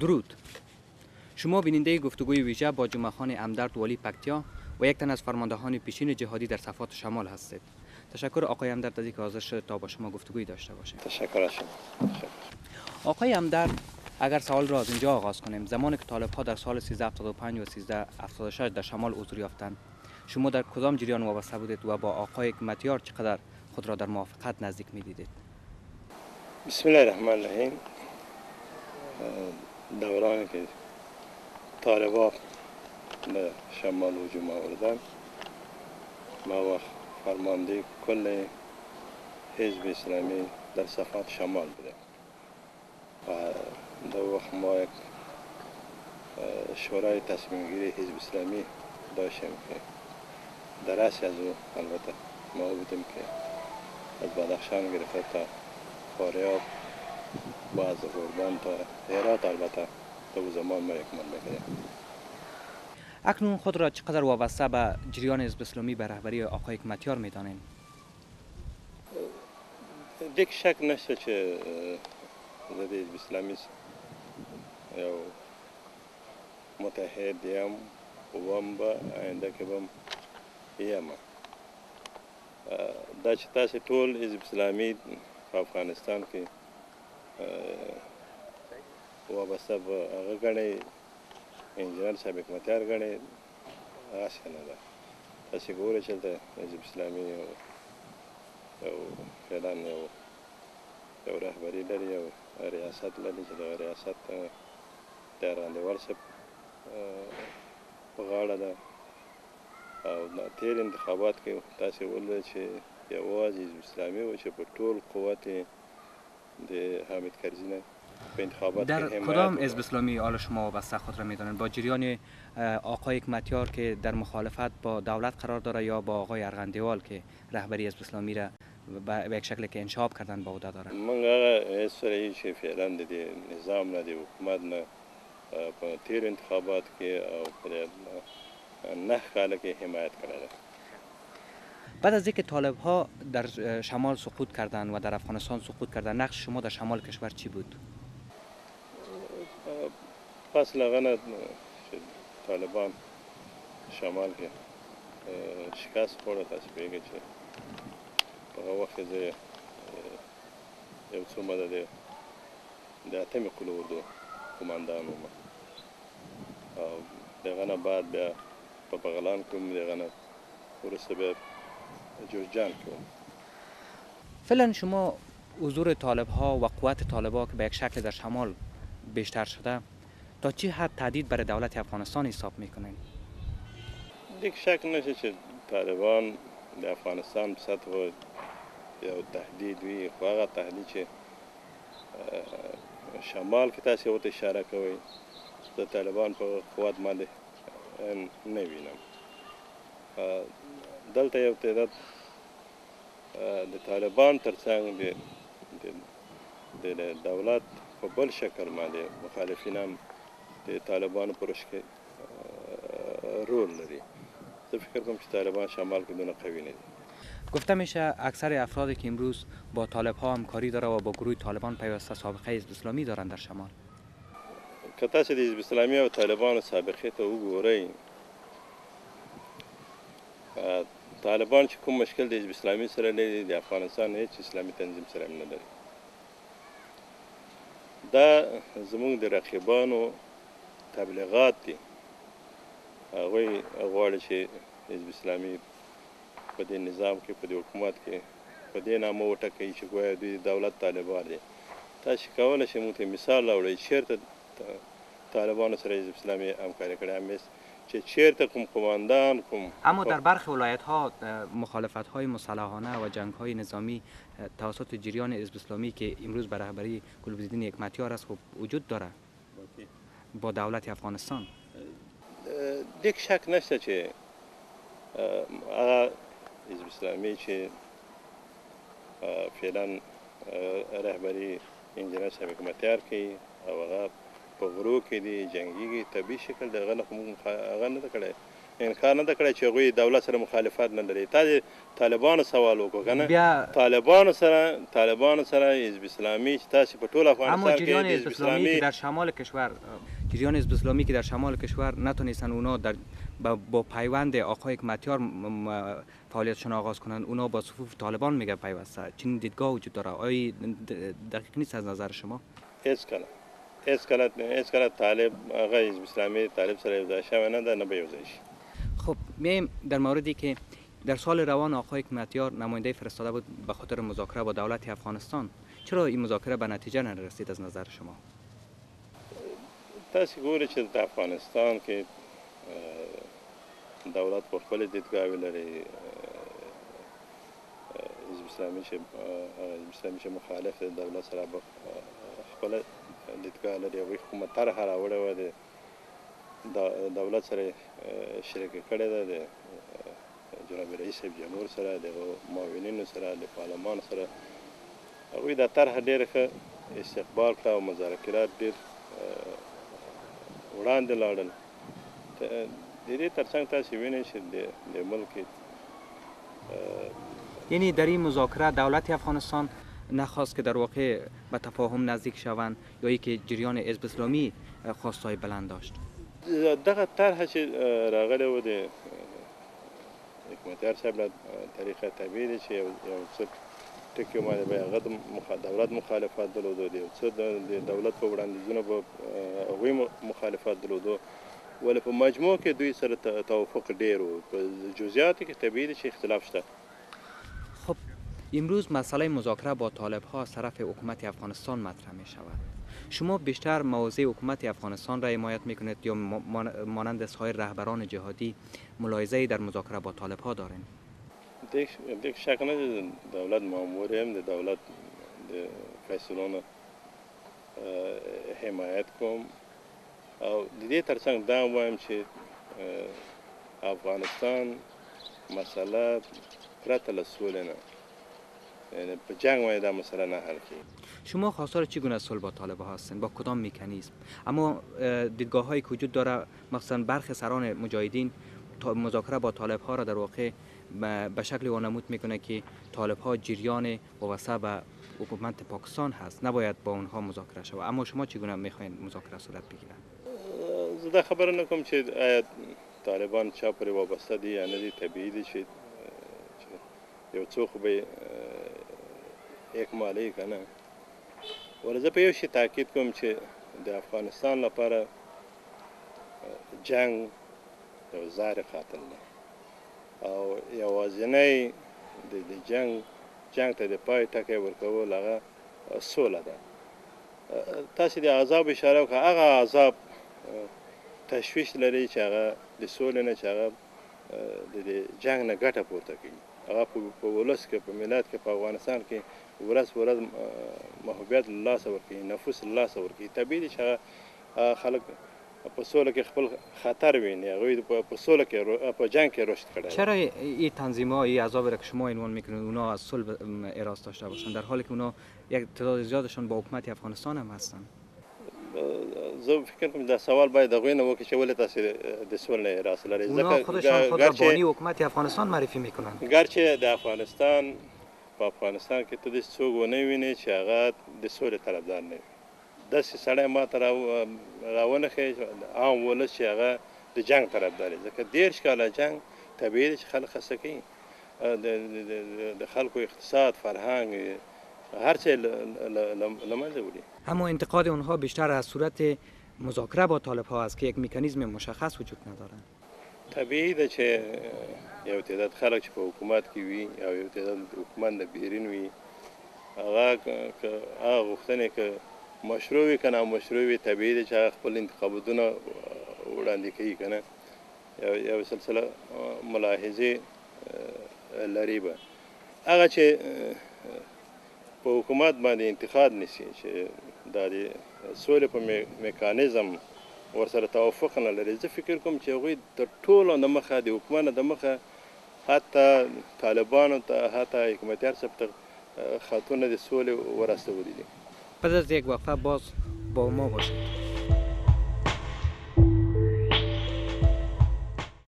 درود. شما بیننده گفتگوی ویژه با جمعه خان امدرد ولی پکتیا و یک تن از فرماندهان پیشین جهادی در صفات شمال هستید. تشکر آقای امدرد از اینکه حاضر شد تا با شما گفتگوی داشته باشیم. تشکر از شما. تشکر. آقای امدرد اگر سوال را از اینجا آغاز کنیم زمانی که طالب ها در سال 1375 و 1376 در شمال حضور یافتند شما در کدام جریان وابسته بودید و با آقای متیار چقدر خود را در موافقت نزدیک می‌دیدید؟ بسم الله الرحمن الرحیم. دورانی که طالبا به شمال هجوم آوردن ما وقت فرمانده کل حزب اسلامی در صفات شمال بودیم. و در وقت ما یک شورای تصمیم گیری حزب اسلامی داشتیم که در از او البته ما بودیم که از بدخشان گرفته تا فاریاب و از گردان تا هرات البته تا او زمان ما یکمال می‌کنیم اکنون خود را چقدر وابسته به جریان حزب اسلامی به رهبری آقای متیار می‌دانید دیگه شک اه، زه د حزب اسلامي یو متحد یم وم به آینده کې به هم یم دا چې تاسې ټول حزب اسلامي په افغانستان کې اه، وابسته به هغه ګڼئ انجینر صاحب حکمتیار ګڼئ هغسې نه ده. تاسې ګورئ چې دلته حزب اسلامي یو یو فعلا یو یو رهبري لري یو ریاست لري چې دغه ریاست د ارغندې صاحب په غاړه ده. او تیر انتخابات کې تاسې ولوی چې یوازې حزب اسلامي و چې په ټول قوت یې در کدام. حزب اسلامی حال شما وابسته خود را می‌دانند با جریان آقای متیار که در مخالفت با دولت قرار داره یا با آقای ارغندیوال که رهبری حزب اسلامی را به یک شکل که انشاب کردن دارند موږ هغه هېڅ سره چې فعلا د نظام نه د حکومت نه. په تیر انتخابات کې او نه کې حمایت کړی ده بعد از اینکه طالب ها در شمال سقوط کردند و در افغانستان سقوط کردند نقش شما در شمال کشور چی بود؟ پس چې طالبان شمال کې اه، شکست خوړه تاسو پوهېږئ چې په هغه وخت کې یو څو موده د د اتمې قلو اردو قماندان وم او د هغه نه بعد بیا په بغلان کې وم د هغه نه وروسته بیا وم فعلا شما حضور طالب ها و قوت طالب ها که به یک شکل در شمال بیشتر شده تا چی حد تهدید برای دولت افغانستان حساب می‌کنین؟ دیگه شک نشه چې طالبان د افغانستان په سطح یو تهدید وي خو هغه تهدید چې اه، شمال کې تاسې ورته اشاره کوئ د طالبان په قوت باندې اه، نه وینم اه، دلته یو تعداد د طالبان ترڅنګ د د د دولت په بل شکل باندې مخالفین هم د طالبانو رشد کې رول لري. زه فکر کوم چې طالبان شمال کې دونه قوي نه دي. گفته میشه اکثر افرادی که امروز با طالب ها همکاری داره و با گروه طالبان پیوسته سابقه حزب اسلامی دارند در شمال. که تاسو د حزب اسلامي او طالبانو سابقې ته وګورئ طالبان چې کوم مشکل د حزب اسلامي سره لري د افغانستان هیڅ اسلامي تنظیم سره نه لري دا زموږ د رقیبانو تبلیغات دي هغوی غواړي چې حزب اسلامي په دې نظام کې په دې حکومت کې په دې نامه وټکوي چې ګویا دوی دولت طالبان دي تاسو کولی شئ موږ ته مثال راوړئ چېرته طالبانو سره حزب اسلامي همکاري کړې همیش چې چېرته کوم قماندان کوم اما در برخی ولایت ها مخالفت های مسلحانه و جنگ های نظامی توسط جریان حزب اسلامی که امروز به رهبری گلبدین حکمتیار است خب وجود داره با دولت افغانستان. دیک شک نشته اه، هغه حزب اسلامي چې اه، فعلا اه، رهبري انجینر صاحب حکمتیار کوي او هغه په غرو کې دي جنگيږي طبي شکل د هغه نه موږ هغه نه کړی. انکار نه کړی چې هغوی دولت سره مخالفت نه لري. تا د طالبانو سوال نه؟ بیا طالبانو سره طالبانو سره حزب اسلامي چې تاسې په ټول افغانستان کې حزب حزب اسلامی که اسلامي در شمال کشور جریان حزب اسلامی که در شمال کشور نتونستن اونا در با, با پیوند آقای حکمتیار فعالیتشون آغاز کنند اونا با صفوف طالبان میگه پیوسته. چنین دیدگاه وجود داره. آیا دقیق نیست از نظر شما؟ هیڅ کله هیڅ کله هیڅ کله طالب هغه حزب اسلامي طالب سره یو ځای شوی نه ده نه به یو ځای شي خب میایم در موردی که در سال روان آقای حکمتیار نماینده فرستاده بود به خاطر مذاکره با دولت افغانستان. چرا این مذاکره به نتیجه نرسید از نظر شما؟ تاسې ګورئ چې د افغانستان کې دولت په خپل دیدګاوې لري حزب اسلامي چې حزب اسلامي چې مخالف دولت سره خپله دیدګاه لري هغوی کومه طرحه راوړې وه د دولت سره شریکه کړې ده د جناب رئیس صاحب جمهور سره د معاونینو سره د پارلمان سره هغوی دا طرحه ډېره ښه استقبال کړه او مذاکرات ډېر وړاندې لاړل د دې ترڅنګ تاسې وینئ چې د ملک یعنی در این مذاکره دولت افغانستان نخواست که در واقع به تفاهم نزدیک شوند یا ای که جریان حزب اسلامی خواستای بلند داشت. دغه طرحه چې راغلی و د حکمتیار صاحب له طریقه طبیعي دی چې یو څه ټکي باندې به هغه د دولت مخالفت درلودو د یو څه د دولت په وړاندیزونو به هغوی مخالفت درلودو. ولې په مجموع کې دوی سره توافق ډیر و. په جزئیاتو کې طبیعي دی چې اختلاف شته امروز مسئله مذاکره با طالب ها از طرف حکومت افغانستان مطرح می شود شما بیشتر موضع حکومت افغانستان را حمایت می کنید یا ما- مان- مانند سایر رهبران جهادی ملاحظه در مذاکره با طالب ها دارین دې شک نه دولت مامور یم د دولت د فیصلو نه اه، حمایت کوم او د دې ترڅنګ دا وایم چې افغانستان مسله پرته له سولې نه. یعنی په جنگ دا مسله نه حل شما خواستار چگونه صلح با طالب ها هستین؟ با کدام میکانیزم اما دیدگاه هایی که وجود داره مثلا برخی سران مجاهدین تا- مذاکره با طالب ها را در واقع به- به شکل وانمود می‌کنه که طالب ها جریان وابسته به حکومت پاکستان هست. نباید با اونها مذاکره شود. اما شما چگونه می‌خواین مذاکره صورت خبره نه کوم چې آیا طالبان چا پورې وابسته دي یا چې اه، چې یو څوک به اه، اکمالي که نه ولې زه په یو شي تاکید کوم چې د افغانستان لپاره جنگ یو زار قاتل دی. او یوازینی د د جنگ جنگ ته د پای ټکی ورکول هغه سوله ده. اه، تاسې د عذاب اشاره وکړه. هغه عذاب تشویش لري چې هغه د سولې نه چې هغه د جنگ نه ګټه پورته کوي. هغه په ولس کې په ملت کې په افغانستان کې ورځ په ورځ اه، محبوبیت له لاسه ورکوي نفوس له لاسه ورکوي طبیعي چې هغه خلک په سوله کې خپل خطر ویني. هغوی په سوله کې په جنگ کې رشد دی. چرا این تنظیم ها این عذاب را که شما عنوان می‌کنید اونا از صلح ام، اراست داشته باشند در حالی که اونا یک تعداد زیادشان با حکومت افغانستان هم هستند زه فکر کوم دا سوال باید هغوی نه وکړي چې ولې تاسې د سولې نه راس لرئ؟ اونا خودشان خود را بانی حکومت افغانستان معرفی می‌کنند ګرچې د افغانستان په افغانستان کې ته داسې څوک ونه ویني چې هغه د سولې طرفدار نه وي. داسې سړی ما ته را راونه چې عام ولس چې هغه د جنگ طرفدار ځکه دېرش کاله جنگ طبیعي چې خلک اه، د د- د- د خلکو اقتصاد فرهنګ هر څه له- له- له- له منځه وړي. اما انتقاد اونها بیشتر از صورت مذاکره با طالب ها است که یک میکانیزم مشخص وجود ندارد طبیعي ده چې یو تعداد خلک چې په حکومت کې وي او یو تعداد د حکومت نه بیرون وي هغه هغه غوښتنې که مشروع وي که نامشروع وي طبیعي ده چې هغه خپل انتخاباتونه وړاندې کوي که نه؟ یو یو سلسله ملاحظې لري به. هغه چې په حکومت باندې انتقاد نیسي چې دا د سولې په می- میکانیزم ورسره توافق نه لري. زه فکر کوم چې هغوی تر ټولو د مخه د حکومت د مخه حتی طالبانو ته حتی حکومتیار صاحب ته خطونه د سولې ورسولي دي. پس از یک وقفه باز با ما باشید